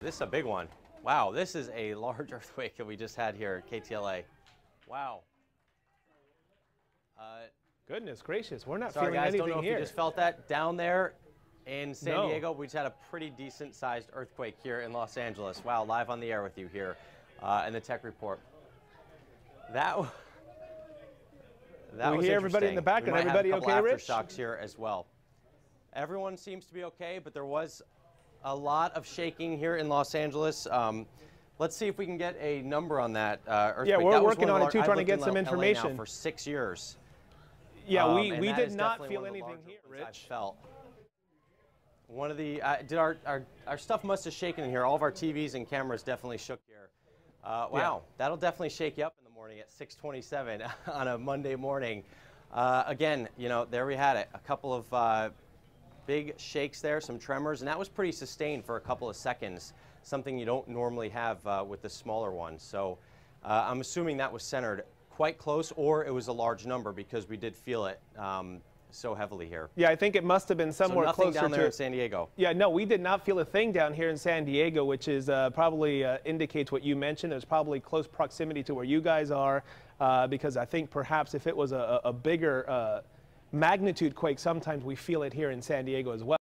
This is a big one. Wow, this is a large earthquake that we just had here at KTLA. Wow. Uh, Goodness gracious, we're not sorry feeling guys, anything don't know if you just felt that down there in San No. Diego. We just had a pretty decent sized earthquake here in Los Angeles. Wow, live on the air with you here uh, in the Tech Report. That. That we was hear everybody in the background. Everybody have a couple okay, Rich? aftershocks here as well. Everyone seems to be okay, but there was a lot of shaking here in Los Angeles. Um, let's see if we can get a number on that uh, earthquake. Yeah, we're That working on it too, trying to get in some LA information. for six years. yeah, Um, we, we did not feel one of the anything here, Rich. felt. One of the uh, did our, our our stuff must have shaken in here. All of our TVs and cameras definitely shook here. Uh, Yeah. wow, that'll definitely shake you up in the morning at 6:27 on a Monday morning. Uh, again, you know, there we had it. A couple of uh, big shakes there, some tremors, and that was pretty sustained for a couple of seconds. Something you don't normally have uh, with the smaller ones. So uh, I'm assuming that was centered quite close, or it was a large number because we did feel it um, so heavily here. Yeah, I think it must have been So somewhere nothing closer down there to in San Diego. Yeah, no, we did not feel a thing down here in San Diego, which is uh, probably uh, indicates what you mentioned. There's probably close proximity to where you guys are, uh, because I think perhaps if it was a, a a bigger uh, magnitude quake, sometimes we feel it here in San Diego as well.